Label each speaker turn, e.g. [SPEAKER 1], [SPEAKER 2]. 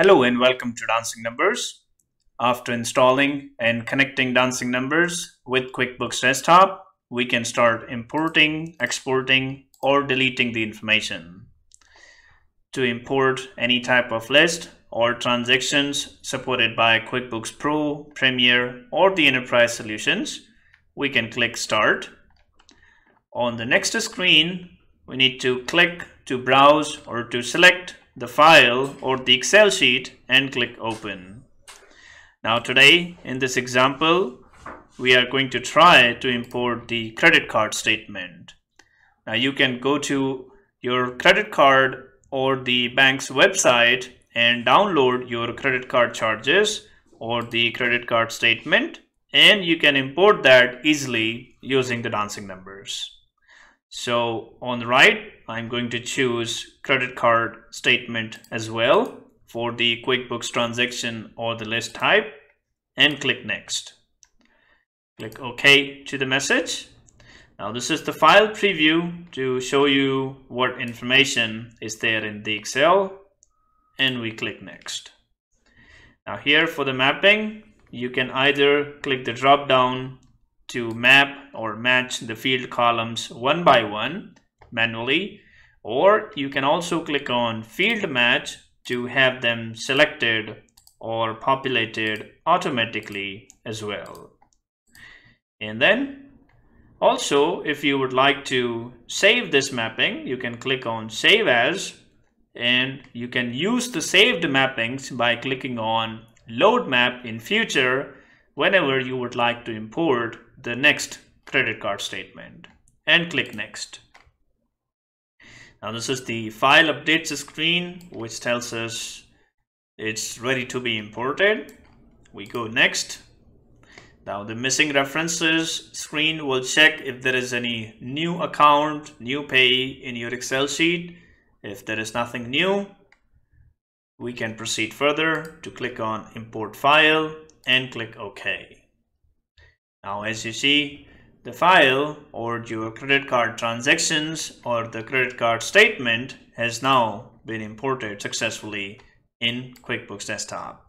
[SPEAKER 1] Hello and welcome to Dancing Numbers. After installing and connecting Dancing Numbers with QuickBooks Desktop, we can start importing, exporting, or deleting the information. To import any type of list or transactions supported by QuickBooks Pro, Premier, or the Enterprise Solutions, we can click Start. On the next screen, we need to click to browse or to select the file or the Excel sheet and click open. Now today in this example we are going to try to import the credit card statement. Now you can go to your credit card or the bank's website and download your credit card charges or the credit card statement and you can import that easily using the dancing numbers. So on the right, I'm going to choose credit card statement as well for the QuickBooks transaction or the list type and click next. Click OK to the message. Now this is the file preview to show you what information is there in the Excel and we click next. Now here for the mapping, you can either click the drop down to map or match the field columns one by one manually or you can also click on field match to have them selected or populated automatically as well. And then also if you would like to save this mapping you can click on save as and you can use the saved mappings by clicking on load map in future whenever you would like to import the next credit card statement and click next. Now this is the file updates screen which tells us it's ready to be imported. We go next. Now the missing references screen will check if there is any new account, new pay in your Excel sheet. If there is nothing new, we can proceed further to click on import file and click OK. Now as you see, the file or your credit card transactions or the credit card statement has now been imported successfully in QuickBooks Desktop.